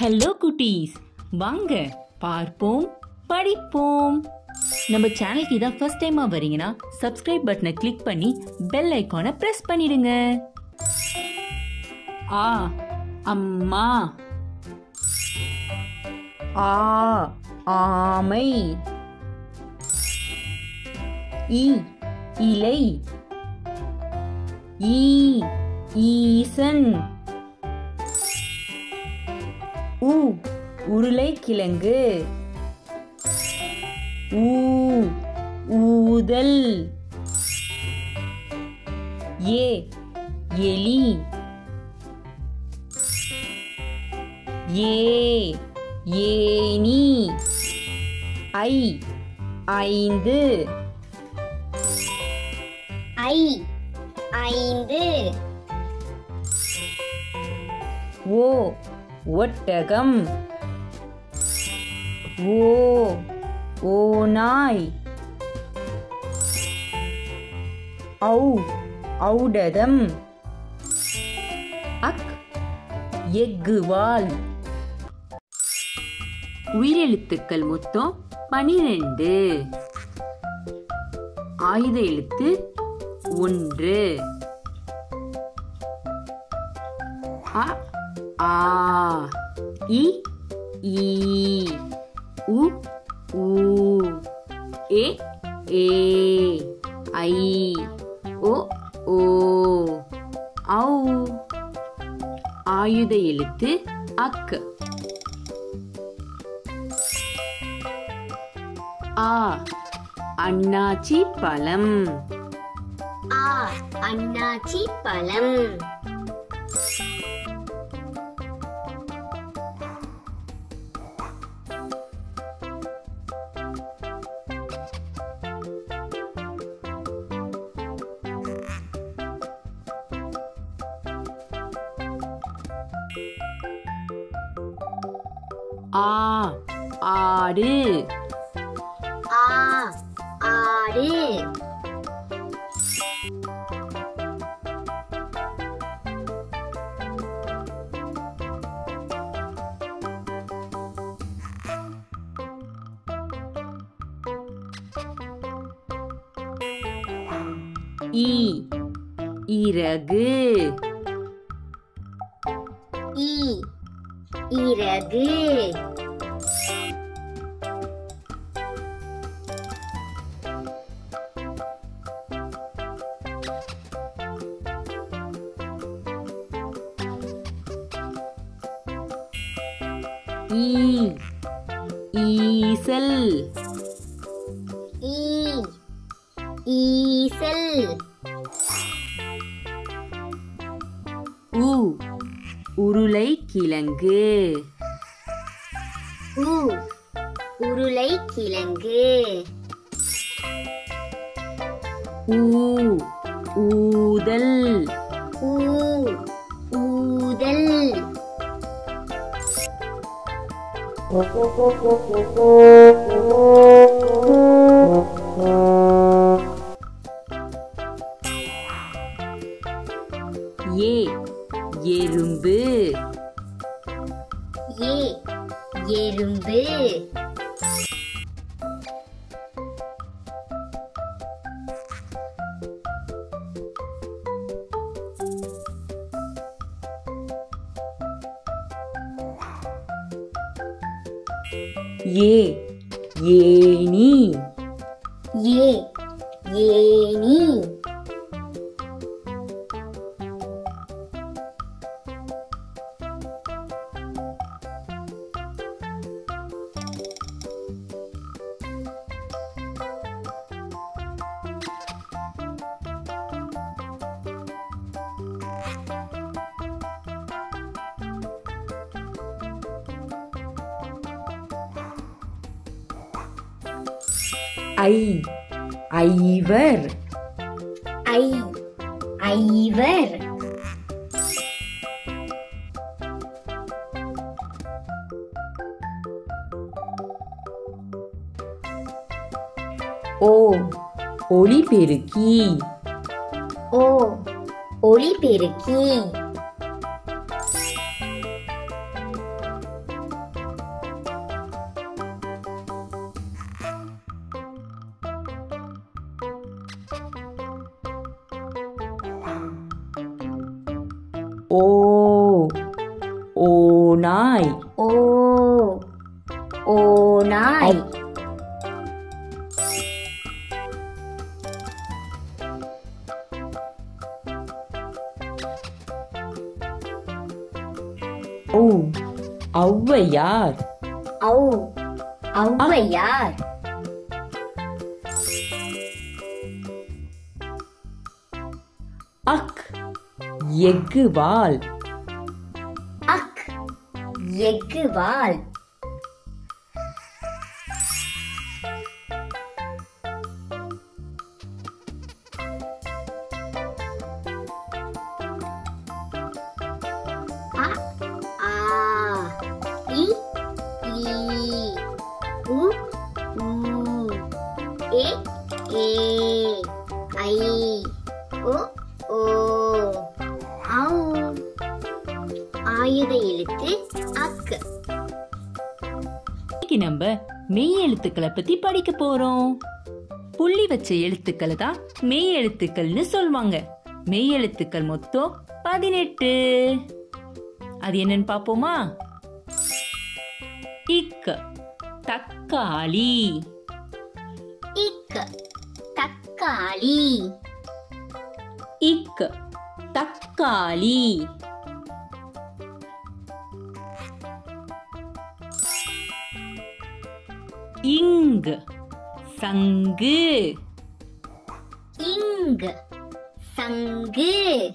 Hello குட்டீஸ் வாங்க பார்ப்போம் படிப்போம். நம்ம சேனலுக்கு இதான் ஃபர்ஸ்ட் டைமா வரீங்கன்னா சப்ஸ்கிரைப் பட்டனை கிளிக் பண்ணி பெல் ஐக்கானை பிரஸ் பண்ணிடுங்க. ஆ அம்மா. ஆ ஆமை. ஈ இலை. ஈ ஈசன். ஊ உருளைக்கிழங்கு. ஊ ஊதல். ஏ எலி. ஏ ஏனி ஐ ஐந்து. ஐ ஐந்து. ஓ ஒட்டகம். ஓ ஓநாய் ஔ ஔடதம். அக் எக்குவால் உயிரெழுத்துக்கள் மொத்தம் பனிரெண்டு. ஆயுத எழுத்து ஒன்று. அ a i i u u e e I o o ஔ. ஆயுத எழுத்து அக் ஆ அண்ணாச்சி பழம். ஆ அண்ணாச்சி பழம். ஆ ஆடு ஆ ஆடு ஈ ஈ ஈசல் ஈ ஈசல் உ உருளைக்கிழங்கு உ உருளைக்கிழங்கு ஊ ஊதல். ここ。ஏ ஏனி ஏ ஒளிபெருக்கி ஔவையார் ஔ ஔவையார் அக் எக்குவால் அக் எக்குவால் அ எழுத்துக்களை பத்தி படிக்க போறோம். புள்ளி வச்ச எழுத்துக்களை தான் மெய் எழுத்துக்கள்னு சொல்லுவாங்க மெய் எழுத்துக்கள் மொத்தம் பதினெட்டு. அது என்னன்னு பாப்போமா இக் தக்காளி. இக் தக்காளி. இக் தக்காளி. இங் சங்கு. இங் சங்கு.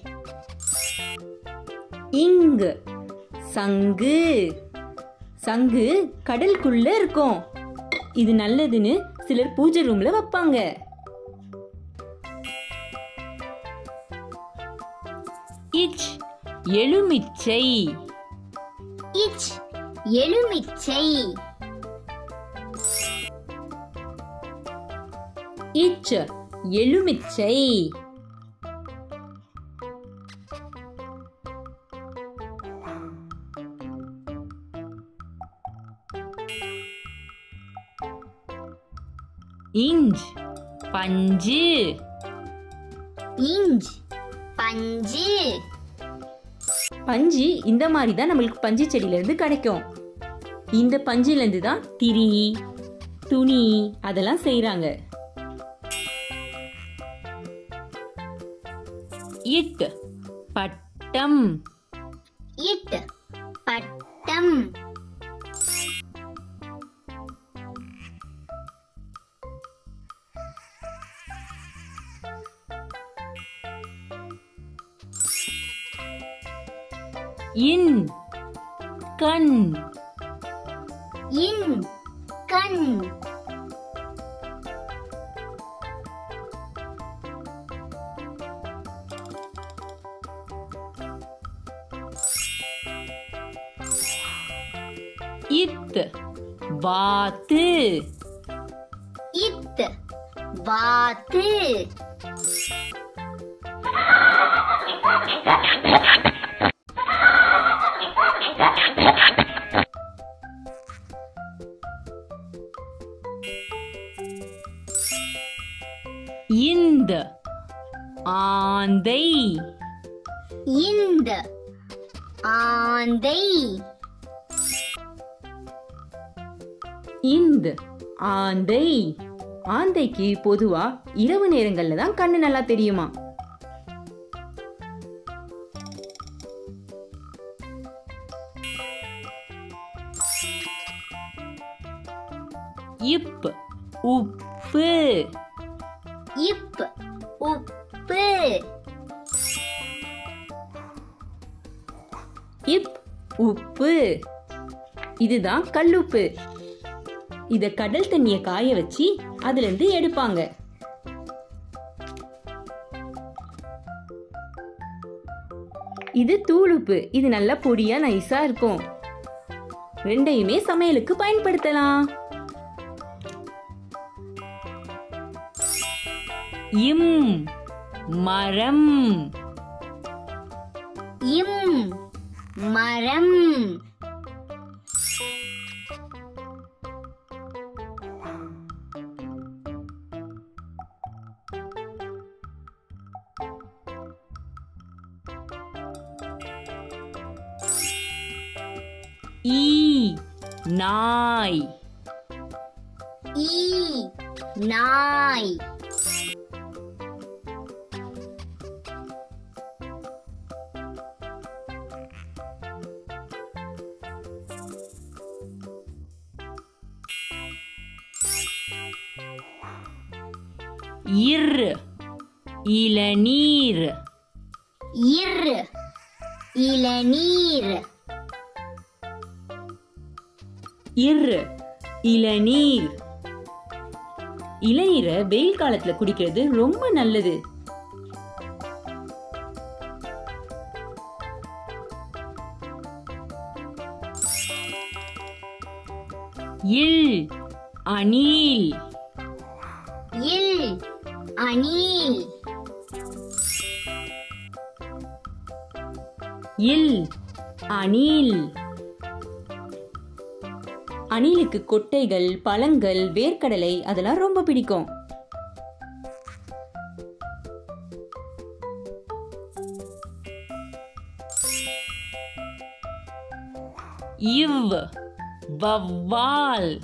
இங் சங்கு. சங்கு கடலுக்குள்ள இருக்கும். இது நல்லதுன்னு சிலர் பூஜை ரூம்ல வைப்பாங்க. இச் எலுமிச்சை. இச் எலுமிச்சை. இச் எலுமிச்சை. இஞ்ச் பஞ்சு. இஞ்ச் பஞ்சு. பஞ்சு இந்த மாதிரி தான் நம்மளுக்கு பஞ்சு செடியில இருந்து கிடைக்கும். இந்த பஞ்சுல இருந்து தான் திரி துணி அதெல்லாம் செய்றாங்க. இட் பட்டம். இட் பட்டம். இன். கண். இன். கண். வாத்து. இத் வாத்து. இந்த ஆந்தை. இந்த ஆந்தை. இந்த ஆந்தை. ஆந்தைக்கு பொதுவா இரவு நேரங்கள்ல தான் கண்ணு நல்லா தெரியுமா? இப் உப்பு. இப் உப்பு. இப் உப்பு. இதுதான் கல்லுப்பு. இத கடல் தண்ணிய காய வச்சு அதுல இருந்து எடுப்பாங்க. இது தூளுப்பு. இது நல்ல பொடியா நைஸா இருக்கும். ரெண்டையுமே சமையலுக்கு பயன்படுத்தலாம். இம் மரம். இம் மரம். நாய் இர் காலத்துல குடிக்கிறது ரொம்ப நல்லது. இல் அணில். இல் அணில். இல் அணில். அணிலுக்கு கொட்டைகள் பழங்கள் வேர்க்கடலை அதெல்லாம் ரொம்ப பிடிக்கும். இவ் வவ்வால்.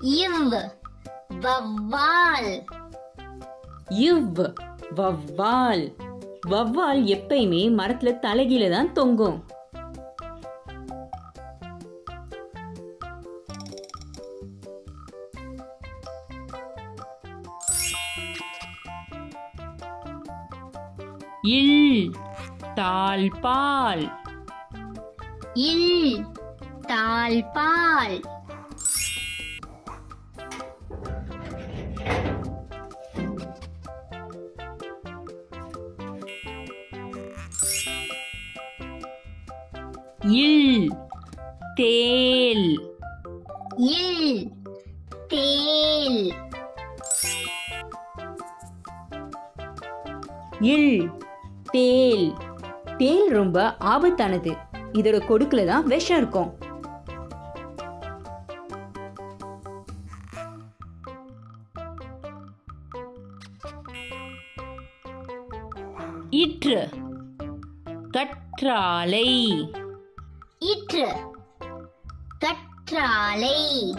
இவ் வவ்வால். இவ் வவ்வால். வவ்வால் எப்பயுமே மரத்துல தலைகீழ தான் தொங்கும். இல் தாழ்பால். இல் தாழ்பால் இல். தேல். இல். தேல். இல். தேல். தேல் ரொம்ப ஆபத்தானது. இதோட கொடுக்குல தான் விஷம் இருக்கும். கற்றாழை. இற்று கற்றாழை.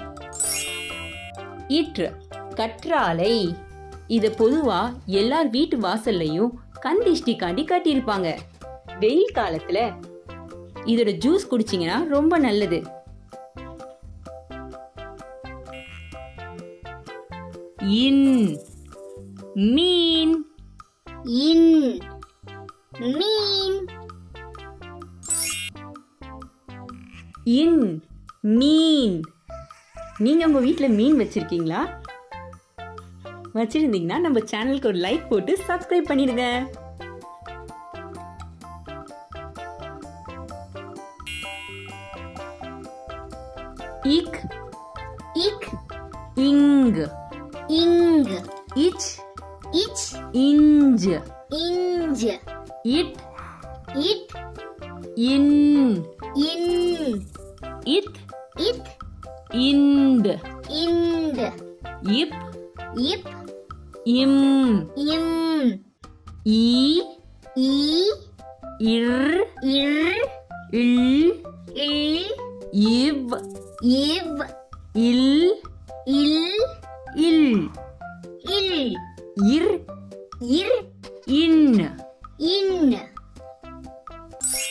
இற்று கற்றாழை. இது பொதுவா எல்லார் வீட்டு வாசல்லையும் கண் திஷ்டிக்காண்டி கட்டியிருப்பாங்க. வெயில் காலத்துல இதோட ஜூஸ் குடிச்சீங்கன்னா ரொம்ப நல்லது. இன். மீன். இன். மீன். இன் மீன். நீங்க உங்க வீட்ல மீன் வச்சிருக்கீங்களா? வச்சிருந்தீங்கன்னா நம்ம சேனலுக்கு ஒரு லைக் போட்டு சப்ஸ்கிரைப் பண்ணிடுங்க. இக். இக். Ing. Ing itch. Itch. Inch. Inch. It. It. In. In. it. It. Ind. Ind. Yip yip im. Im. I. I. Ir. Ir. Il il iv. Iv. Il. Il. Il.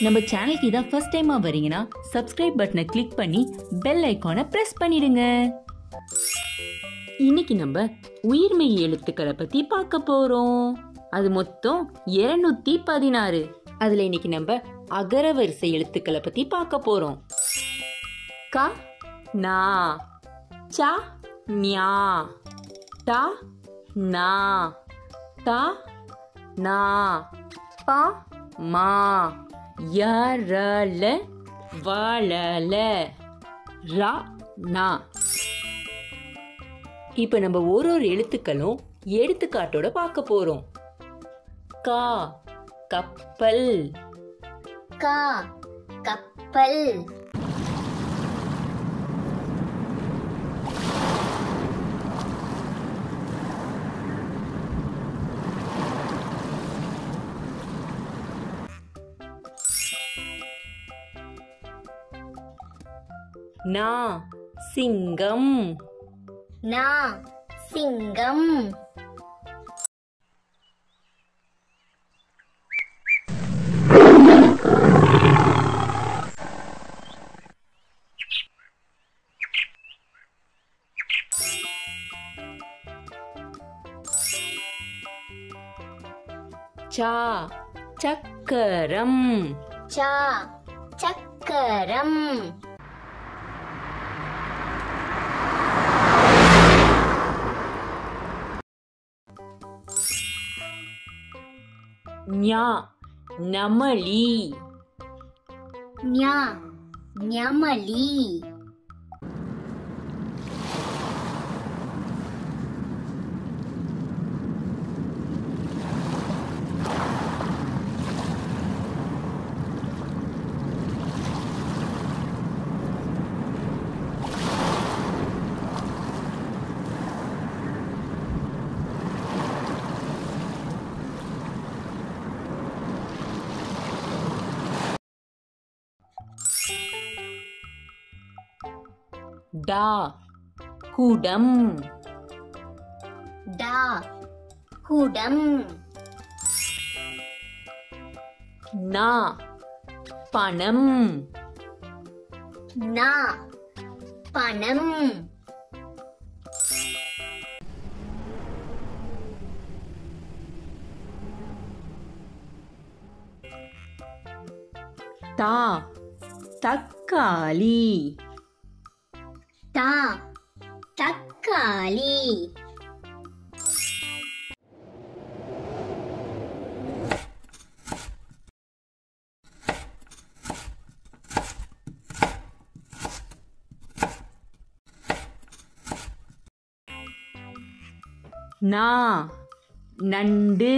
நம்ம சேனலுக்கு இதான் first டைமா வரீங்கன்னா subscribe பட்டனை click பண்ணி bell ஐக்கானை press பண்ணிடுங்க. இன்னைக்கு நம்ம உயிர்மெய் எழுத்துக்களை பத்தி பார்க்க போறோம். அது மொத்தம் 216 பதினாறு. அதுல இன்னைக்கு நம்ம அகரவரிசை எழுத்துக்களை பத்தி பார்க்க போறோம். க நா ச ஞா டா நா த நா பா மா. யரல வளல ரா நா. இப்போ நம்ம ஒரு ஒரு எழுத்துக்களும் எடுத்துக்காட்டோட பார்க்க போறோம். கா கப்பல். கா கப்பல். நா சிங்கம் நா சிங்கம் சா சக்கரம் ня, няма ли? Ня, няма ли? டா. குடம். டா. குடம். நா. பணம். நா. பணம். தா. தக்காளி. தக்காளி நா நண்டு.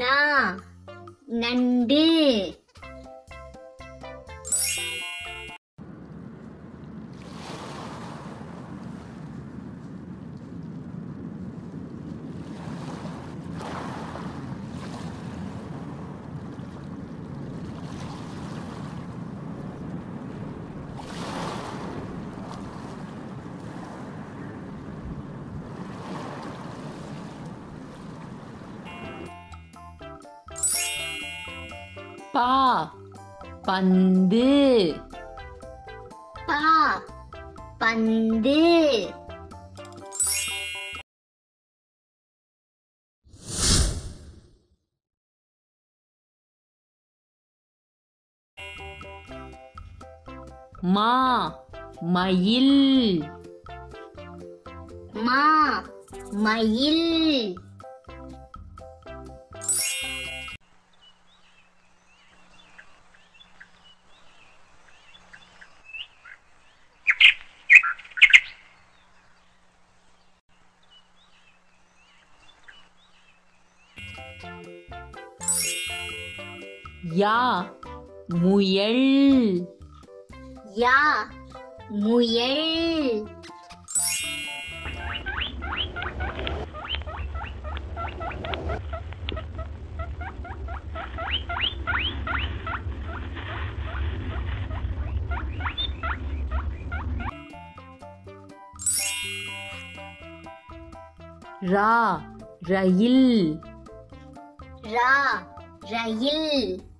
நா நண்டு. பா. பந்து. பா. பந்து. மா. மயில். மா. மயில். யா முயல். யா முயல். ரா ரயில். ரா ரயில்.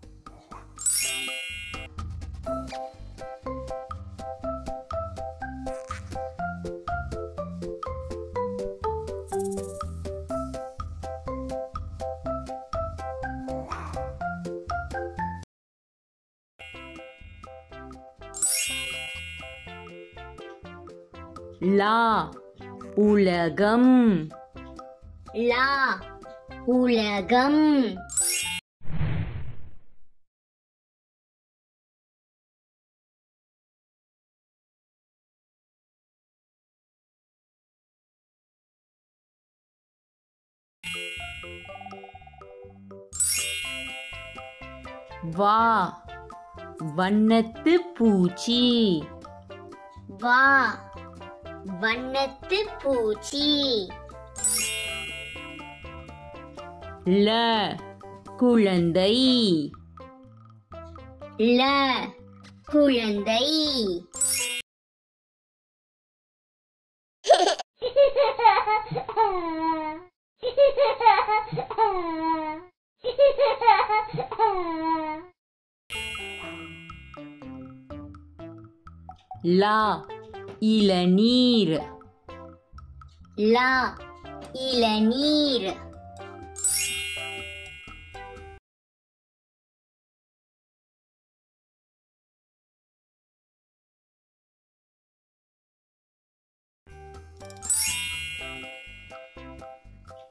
லா உலகம். லா. உலகம். வா. வண்ணத்து பூச்சி. வா. வண்ணத்து பூச்சி. ல குழந்தை. ல குழந்தை. லா இளநீர். லா இளநீர்.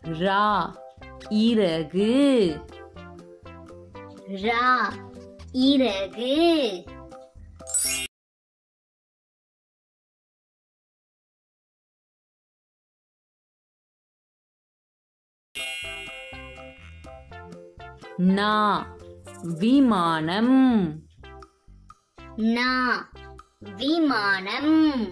ரா இறகு. ரா இறகு. நா. விமானம். நா. விமானம்.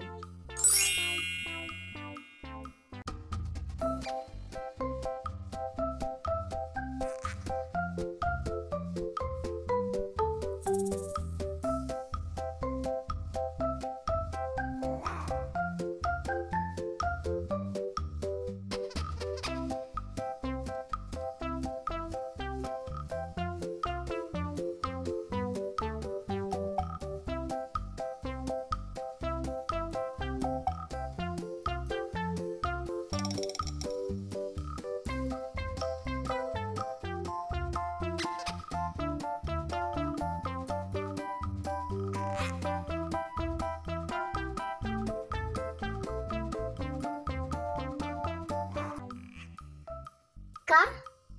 க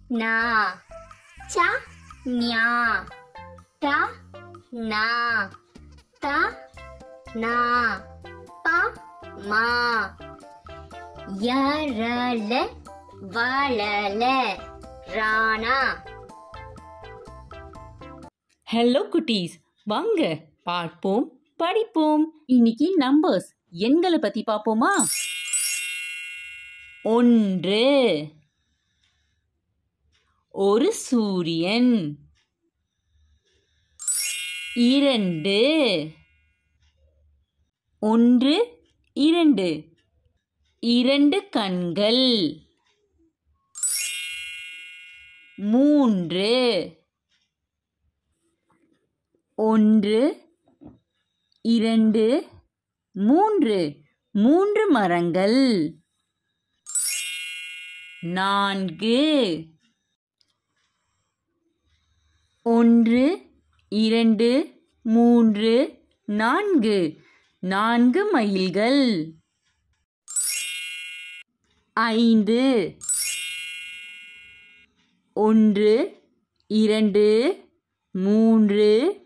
நா. ச ஞா. ட நா. த நா. ப மா. யரல வளல ராணா. ஹலோ குட்டீஸ். வாங்க பார்ப்போம் படிப்போம். இன்னைக்கு நம்பர்ஸ் எண்களை பத்தி பார்ப்போமா? ஒன்று. ஒரு சூரியன். இரண்டு. ஒன்று இரண்டு. இரண்டு கண்கள். மூன்று. ஒன்று இரண்டு. மூன்று. மூன்று மரங்கள். நான்கு. ஒன்று இரண்டு மூன்று நான்கு. நான்கு மயில்கள். ஐந்து. ஒன்று இரண்டு மூன்று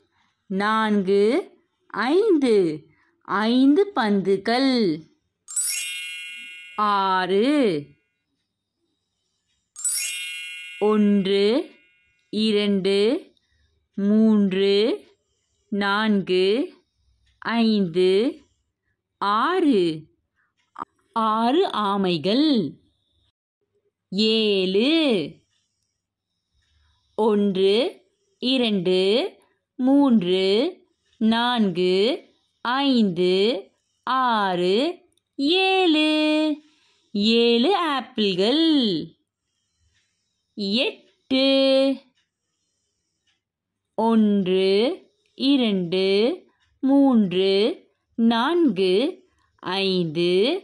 நான்கு ஐந்து. ஐந்து பந்துகள். ஆறு. ஒன்று இரண்டு மூன்று நான்கு ஐந்து ஆறு. ஆறு ஆமைகள். ஏழு. ஒன்று இரண்டு மூன்று நான்கு ஐந்து ஆறு ஏழு. ஏழு ஆப்பிள்கள். எட்டு. ஒன்று இரண்டு மூன்று நான்கு ஐந்து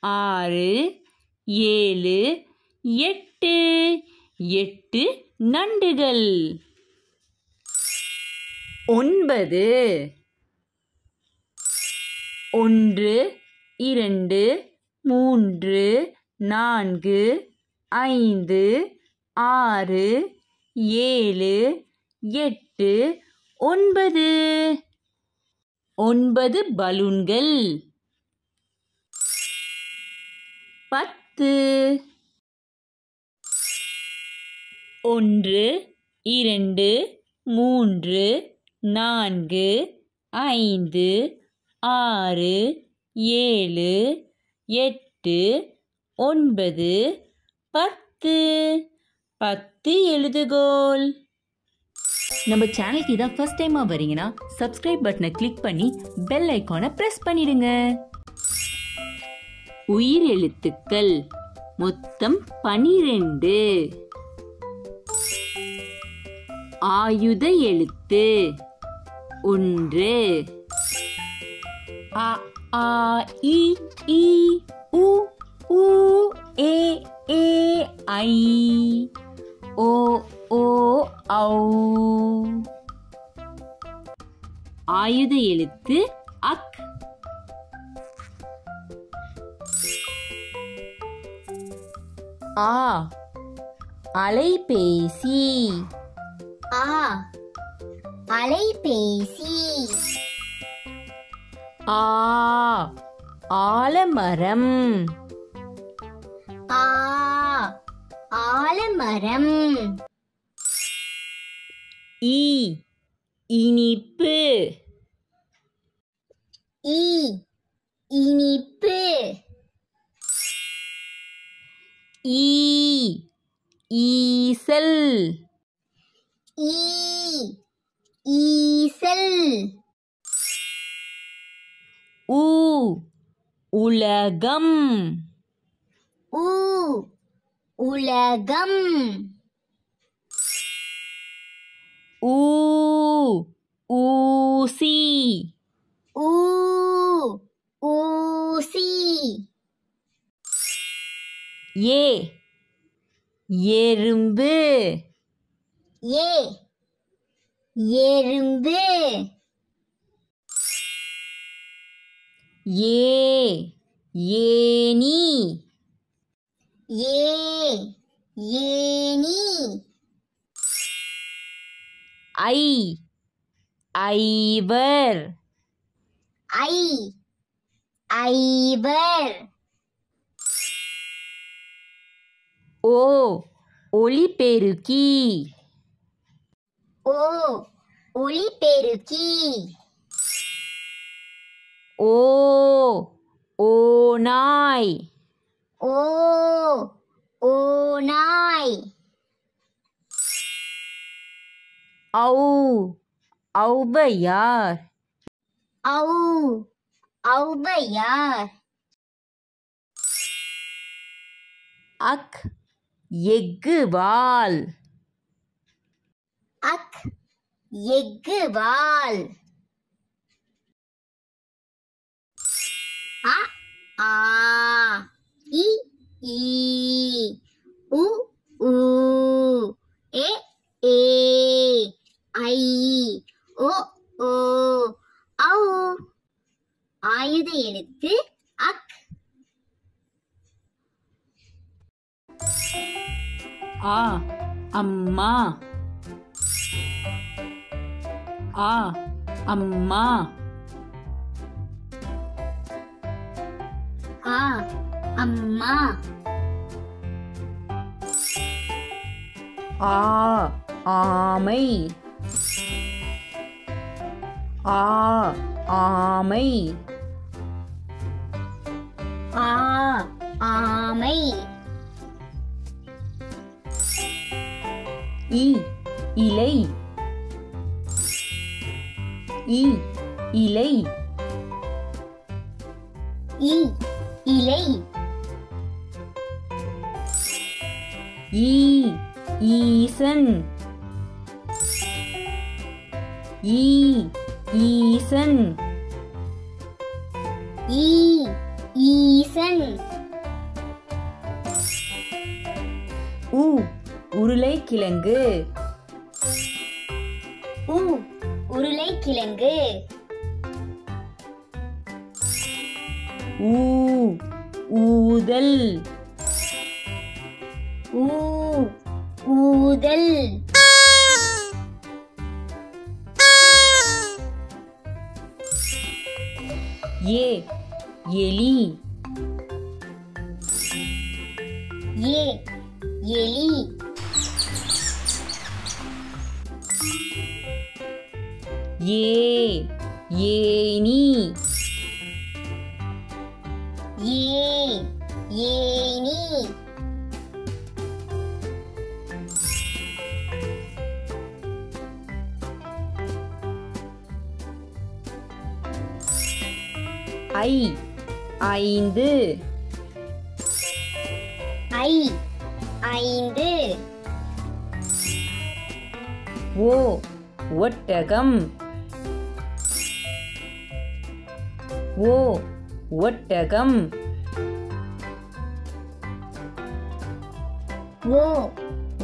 ஆறு ஏழு எட்டு. எட்டு நண்டுகள். ஒன்பது. ஒன்று இரண்டு மூன்று நான்கு ஐந்து ஆறு ஏழு எட்டு. எட்டு ஒன்பது. ஒன்பது பலூன்கள். பத்து. ஒன்று இரண்டு மூன்று நான்கு ஐந்து ஆறு ஏழு எட்டு ஒன்பது பத்து. பத்து எழுதுகோல். நம்ம சேனலுக்கு இதான் ஃபர்ஸ்ட் டைமா வரீங்கன்னா சப்ஸ்கிரைப் பட்டனை கிளிக் பண்ணி பெல் ஐக்கானை பிரஸ் பண்ணிடுங்க. உயிர் எழுத்துக்கள். மொத்தம் பனிரெண்டு. ஆயுத எழுத்து. ஒன்று. அ ஆ இ இ உ உ ஏ ஏ ஐ ஓ ஓ ஆயுத எழுத்து அக். ஆ. அலைபேசி. ஆ. அலைபேசி. ஆ. ஆலமரம். ஆ. ஆலமரம். ஈ இனிப்பு. ஈ இனிப்பு. ஈ ஈசல். ஈ ஈசல். ஊ உலகம். ஊ உலகம். ஊ ஊசி ஊ ஊசி ஏ எறும்பு. ஏ எறும்பு. ஏ ஏனி ஏ ஏனி ஐ. ஐவர். ஐ. ஐவர். ஓ. ஒளிபெருக்கி ஓ. ஒளிபெருக்கி ஓ. ஓநாய். ஓ. ஓநாய். ஔ ஔபயார் ஔ ஔவையார் அக் எஃகுவால் அக் எஃகுவால் அ ஆ இ ஈ உ ஊ ஏ ஏ ஐ ஓ ஓ ஔ. ஆயுத எழுத்து அக். ஆ அம்மா. ஆ அம்மா. ஆ அம்மா. ஆ ஆமை. ஆ ஆமை. ஆ ஆமை. இ இலை. இ இலை. இ இலை. ஈ ஈசன். ஈ ஈசன். ஈ ஈசன். உ உருளைக்கிழங்கு. உ உருளைக்கிழங்கு. ஊ ஊதல். ஊ ஊதல். ஏ எலி ஏ come. Whoa, what a come. Whoa,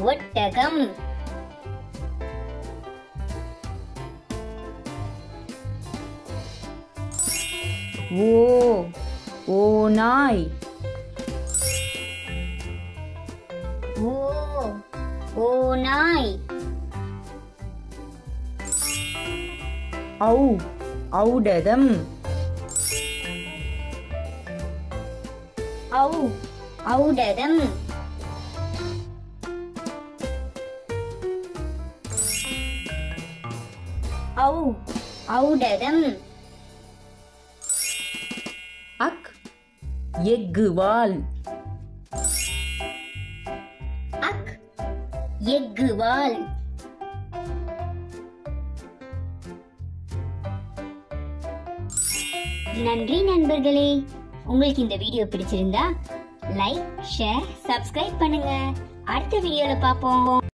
what a come. Whoa, oh nai. Whoa, oh nai. ஓநாய் ஓ ஓநாய் ஔ ஔடதம் ஔ ஔடதம் ஔ ஔடதம் அக் எக்குவால் அக் எக்குவால் நன்றி நண்பர்களே. உங்களுக்கு இந்த வீடியோ பிடிச்சிருந்தா லைக் ஷேர் சப்ஸ்கிரைப் பண்ணுங்க. அடுத்த வீடியோல பார்ப்போம்.